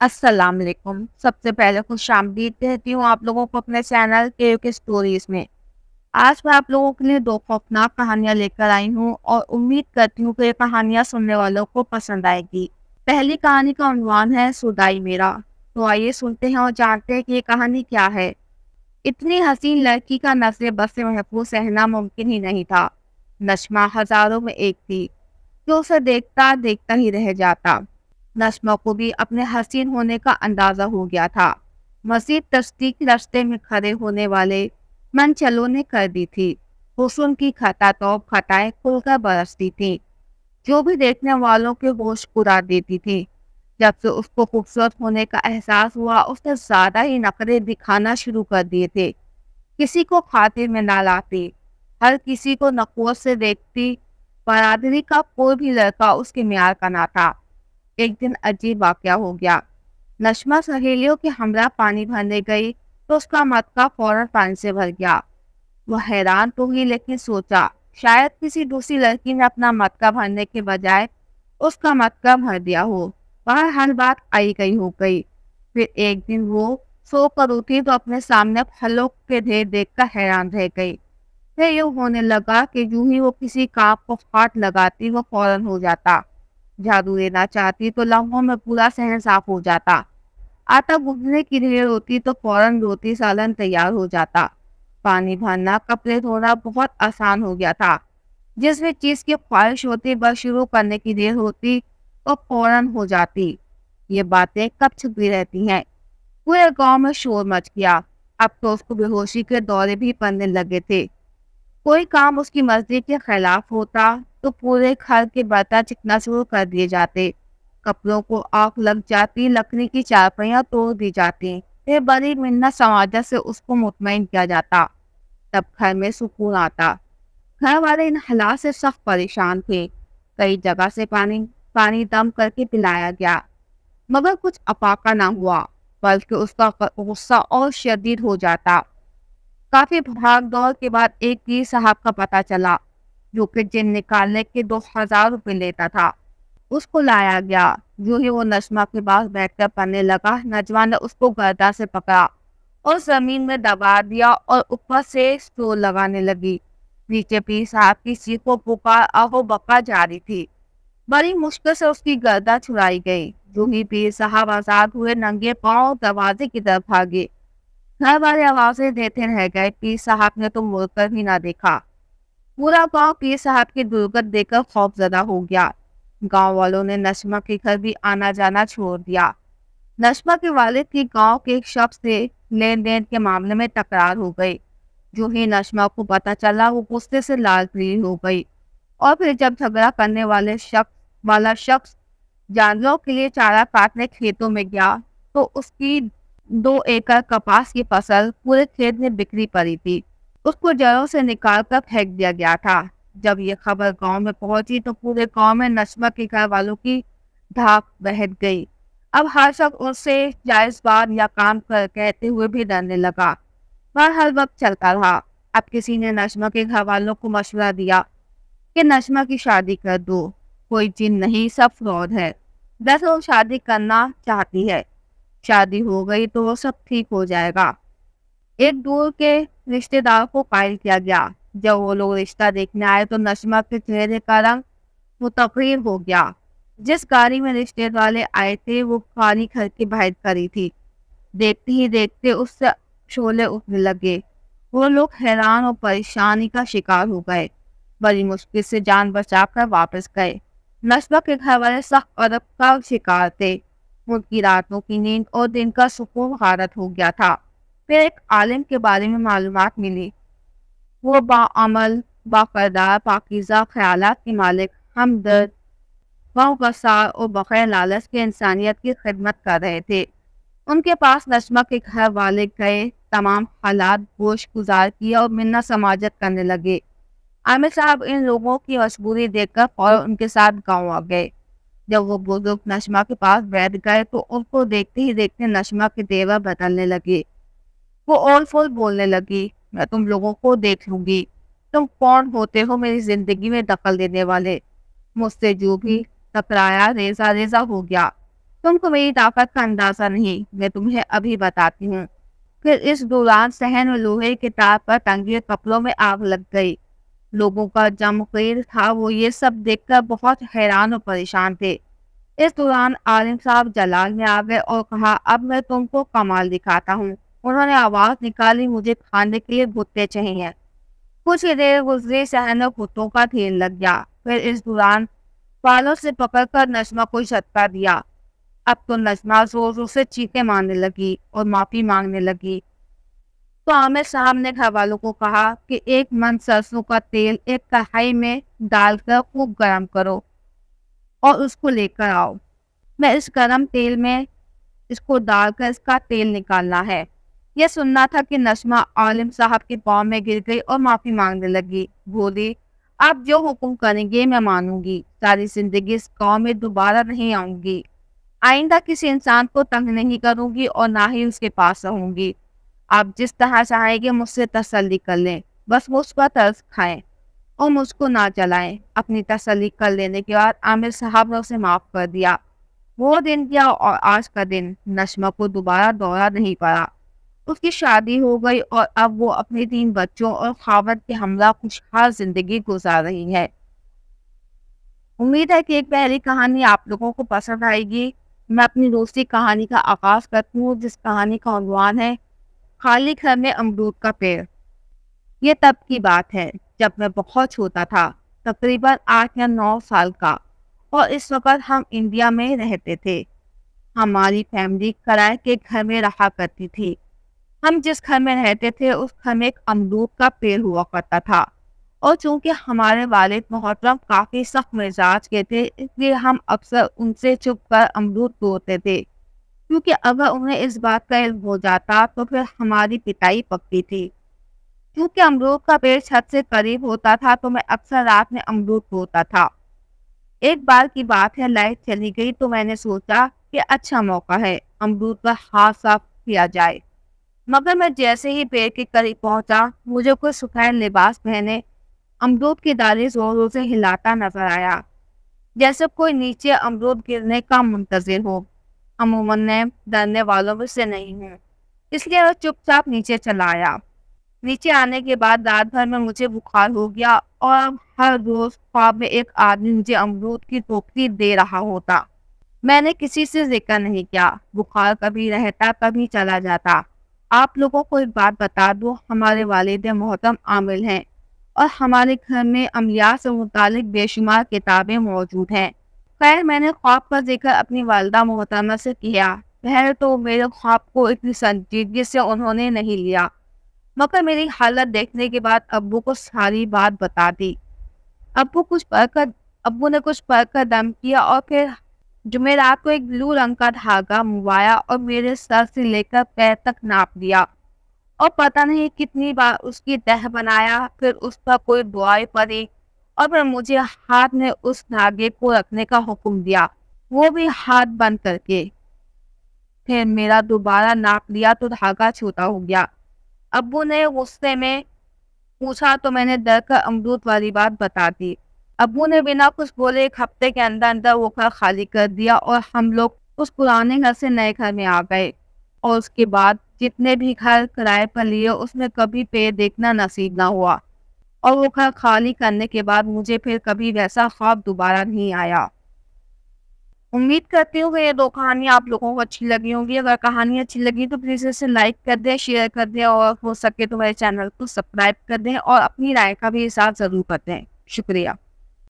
अस्सलाम वालेकुम सबसे पहले खुश आमदीद कहती हूँ आप लोगों को अपने चैनल के के स्टोरीज में। आज मैं आप लोगों के लिए दो खौफनाक कहानियाँ लेकर आई हूँ और उम्मीद करती हूँ कि ये कहानियाँ सुनने वालों को पसंद आएगी। पहली कहानी का उन्वान है सुदाई मेरा। तो आइए सुनते हैं और जानते हैं कि ये कहानी क्या है। इतनी हसीन लड़की का नज़र बस से महफूज रहना मुमकिन ही नहीं था। नशमा हज़ारों में एक थी। जो उसे देखता देखता ही रह जाता। नशमा को भी अपने हसीन होने का अंदाज़ा हो गया था। मजीद तस्दीक रास्ते में खड़े होने वाले मन चलो ने कर दी थी। हुसन की खता तो खटाएँ खुलकर बरसती थी। जो भी देखने वालों के होश उड़ा देती थी। जब से उसको खूबसूरत होने का एहसास हुआ, उसने ज़्यादा ही नखरे दिखाना शुरू कर दिए थे। किसी को खातिर में ना लाती। हर किसी को नकुवत से देखती, बरादरी का कोई भी लड़का उसके म्यार का ना था। एक दिन अजीब वाक्य हो गया। नशमा सहेलियों के हमरा पानी भरने गई तो उसका मटका फ़ौरन पानी से भर गया। वह हैरान तो हुई, लेकिन सोचा, शायद किसी दूसरी लड़की ने अपना मटका भरने के बजाय उसका मटका भर दिया हो। वह हर बात आई गई हो गई। फिर एक दिन वो सो कर उठी तो अपने सामने फलों के ढेर देखकर हैरान रह गई। फिर यूँ होने लगा कि यूँ ही वो किसी काप को फाट लगाती वो फ़ौरन हो जाता। झाड़ू लेना चाहती तो लम्हों में पूरा सहन साफ़ हो जाता। आटा गूंथने की देर होती तो फ़ौरन रोटी सालन तैयार हो जाता। पानी भरना, कपड़े धोना बहुत आसान हो गया था। जिस भी चीज़ की ख्वाहिश होती, बस शुरू करने की देर होती तो फ़ौरन हो जाती। ये बातें कब छुपी रहती हैं? पूरे गाँव में शोर मच गया। अब तो उसको बेहोशी के दौरे भी पड़ने लगे थे। कोई काम उसकी मर्ज़ी के खिलाफ होता तो पूरे घर के बर्तन चिकना शुरू कर दिए जाते। कपड़ों को आग लग जाती, लकड़ी की चारपाइयाँ तोड़ दी जाती। फिर बड़ी मिन्नत समाजा से उसको मुतमिन किया जाता। तब घर में सुकून आता। घर वाले इन हालात से सख्त परेशान थे। कई जगह से पानी पानी दम करके पिलाया गया। मगर कुछ अपाका ना हुआ, बल्कि उसका गुस्सा और शदीद हो जाता। काफ़ी भाग दौड़ के बाद एक पीर साहब का पता चला। जो कि जिन निकालने के दो हज़ार रुपये लेता था। उसको लाया गया। जो ही वो नजमा के पास बैठकर पढ़ने लगा। नजमा ने उसको गर्दा से पकड़ा और ज़मीन में दबा दिया और ऊपर से स्टोर लगाने लगी। नीचे पीर साहब की चीखों पुकार आहो बका जारी थी। बड़ी मुश्किल से उसकी गर्दा छुड़ाई गई। जो ही पीर साहब आज़ाद हुए, नंगे पाँव दरवाजे की तरफ़ भागे। घर वाले आवाज़ें देते रह गए। पीर साहब ने तो मुड़कर भी ना देखा। पूरा गाँव पीर साहब की दुर्गत देखकर खौफजदा हो गया। गाँव वालों ने नशमा के घर भी आना जाना छोड़ दिया। नशमा के वालिद की गाँव के एक शख्स से लेन देन के मामले में तकरार हो गई, जो ही नशमा को पता चला वो गुस्से से लाल पीली हो गई। और फिर जब झगड़ा करने वाले शख्स, वाला शख्स जानवरों के लिए चारा काटने खेतों में गया तो उसकी दो एकड़ कपास की फ़सल पूरे खेत में बिक्री पड़ी थी। उसको जड़ों से निकाल कर फेंक दिया गया था। जब ये खबर गाँव में पहुँची तो पूरे गाँव में नस्मा के घर वालों की धाक बह गई। अब हर शख्स उससे जायज़ बात या काम कर कहते हुए भी डरने लगा। वह हर वक्त चलता रहा। अब किसी ने नशमा के घर वालों को मशवरा दिया कि नशमा की शादी कर दो। कोई जिन नहीं, सब फ्रॉड है। दस वो शादी करना चाहती है। शादी हो गई तो वो सब ठीक हो जाएगा। एक दूर के रिश्तेदार को कायल किया गया। जब वो लोग रिश्ता देखने आए तो नशमा के चेहरे का रंग मुतफरीर हो गया। जिस गाड़ी में रिश्ते वाले आए थे, वो खाली घर की बाहर करी थी। देखते ही देखते उससे शोले उठने लगे। वो लोग हैरान और परेशानी का शिकार हो गए। बड़ी मुश्किल से जान बचाकर वापस गए। नशमा के घर वाले सख्त अरब का शिकार थे। उनकी रातों की नींद और दिन का सुकून हारत हो गया था। फिर एक आलिम के बारे में मालूम मिली। वो बामल बाकरदार पाकिजा ख्याल के मालिक, हमदर्द वसार और बखैर लालच के इंसानियत की खिदमत कर रहे थे। उनके पास नजमा के घर वाले गए, तमाम हालात गोश गुजार किया और मिन्ना समाजत करने लगे। आमिर साहब इन लोगों की मजबूरी देखकर फ़ौरन उनके साथ गाँव आ गए। जब वो बुज़ुर्ग नशमा के पास बैठ गए तो उनको देखते ही देखते नशमा के देवर बदलने लगे। वो ऑल फुल बोलने लगी, मैं तुम लोगों को देख लूँगी। तुम कौन होते हो मेरी ज़िंदगी में दखल देने वाले? मुझसे जो भी टकराया रेजा रेजा हो गया। तुमको मेरी ताकत का अंदाज़ा नहीं, मैं तुम्हें अभी बताती हूँ। फिर इस दौरान सहन लोहे के तार पर टंगे कपड़ों में आग लग गई। लोगों का जमखेर था, वो ये सब देखकर बहुत हैरान और परेशान थे। इस दौरान आलिम साहब जलाल में आ गए और कहा, अब मैं तुमको कमाल दिखाता हूँ। उन्होंने आवाज़ निकाली, मुझे खाने के लिए भुट्टे चाहिए। कुछ ही देर गुजरे, सहन भुट्टों का तेल लग गया। फिर इस दौरान पालों से पकड़कर नजमा को झटका दिया। अब तो नजमा ज़ोर ज़ोर से चीखे मारने लगी और माफ़ी मांगने लगी। तो आमिर साहब ने घर वालों को कहा कि एक मन सरसों का तेल एक कढ़ाई में डालकर खूब गर्म करो और उसको लेकर आओ। मैं इस गर्म तेल में इसको डालकर इसका तेल निकालना है। यह सुनना था कि नशमा आलिम साहब के पाँव में गिर गई और माफ़ी मांगने लगी। बोली, आप जो हुक्म करेंगे, मैं मानूँगी। सारी ज़िंदगी इस गाँव में दोबारा नहीं आऊँगी। आइंदा किसी इंसान को तंग नहीं करूँगी और ना ही उसके पास रहूँगी। आप जिस तरह चाहेंगे, मुझसे तसल्ली कर लें। बस मुझ पर तरस खाएँ और मुझको ना चलाएँ अपनी तसल्ली कर लेने के बाद आमिर साहब ने उसे माफ़ कर दिया। वो दिन गया और आज का दिन नशमा को दोबारा दौरा नहीं पड़ा। उसकी शादी हो गई और अब वो अपने तीन बच्चों और खावत के हमला खुशहाल ज़िंदगी गुजार रही है। उम्मीद है कि एक पहली कहानी आप लोगों को पसंद आएगी। मैं अपनी दूसरी कहानी का आगाज़ करती हूँ, जिस कहानी का उन्वान है, खाली घर में अमरूद का पेड़। ये तब की बात है, जब मैं बहुत छोटा था, तकरीबन आठ या नौ साल का, और इस वक्त हम इंडिया में रहते थे। हमारी फैमिली किराए के घर में रहा करती थी। हम जिस घर में रहते थे, उस घर में एक अमरूद का पेड़ हुआ करता था। और चूँकि हमारे वालिद मोहतरम काफ़ी सख्त मिजाज के थे, इसलिए हम अक्सर उनसे चुप कर अमरूद तोड़ते थे। क्योंकि अगर उन्हें इस बात का इल्म हो जाता तो फिर हमारी पिटाई पकती थी। क्योंकि अमरूद का पेड़ छत से करीब होता था तो मैं अक्सर रात में अमरूद तोड़ता था। एक बार की बात है, लाइट चली गई तो मैंने सोचा कि अच्छा मौका है, अमरूद का हाथ साफ़ किया जाए। मगर मैं जैसे ही पेड़ के करीब पहुँचा, मुझे कुछ सुखाए लिबास पहने अमरूद की डाली ज़ोर ज़ोर से हिलाता नज़र आया। जैसे कोई नीचे अमरूद गिरने का मुंतजर हो। अमूमन ने डरने वालों में से नहीं हूँ, इसलिए वह चुपचाप नीचे चला आया। नीचे आने के बाद रात भर में मुझे बुखार हो गया और अब हर रोज ख्वाब में एक आदमी मुझे अमरूद की टोकरी दे रहा होता। मैंने किसी से ज़िक्र नहीं किया, बुखार कभी रहता, कभी चला जाता। आप लोगों को एक बात बता दो, हमारे वालिद मोहतम आमिल हैं और हमारे घर में अमलिया से मुतालिक बेशुमार किताबें मौजूद हैं। खैर, मैंने ख्वाब का ज़िक्र अपनी वालदा मोहतरमा से किया। पहले तो मेरे ख्वाब को इतनी संजीदगी से उन्होंने नहीं लिया। मगर मेरी हालत देखने के बाद अबू को सारी बात बता दी। अबू कुछ पढ़कर अबू ने कुछ पढ़कर दम किया और फिर जुमेरात को एक ब्लू रंग का धागा मुवाया और मेरे सर से लेकर पैर तक नाप दिया। और पता नहीं कितनी बार उसकी तह बनाया, फिर उस पर कोई दुआई पड़ी और फिर मुझे हाथ में उस धागे को रखने का हुक्म दिया। वो भी हाथ बंद करके। फिर मेरा दोबारा नाप लिया तो धागा छोटा हो गया। अब्बू ने गुस्से में पूछा तो मैंने डर कर अमरूद वाली बात बता दी। अब्बू ने बिना कुछ बोले एक हफ़्ते के अंदर अंदर वो घर खाली कर दिया और हम लोग उस पुराने घर से नए घर में आ गए। और उसके बाद जितने भी घर किराए पर लिए, उसमें कभी पेड़ देखना नसीब ना हुआ। और वो घर खाली करने के बाद मुझे फिर कभी वैसा ख्वाब दोबारा नहीं आया। उम्मीद करती हूँ कि ये दो कहानी आप लोगों को अच्छी लगी होंगी। अगर कहानी अच्छी लगी तो प्लीज़ इसे लाइक कर दें, शेयर कर दें और हो सके तो मेरे चैनल को सब्सक्राइब कर दें और अपनी राय का भी हिसाब ज़रूर कर दें। शुक्रिया।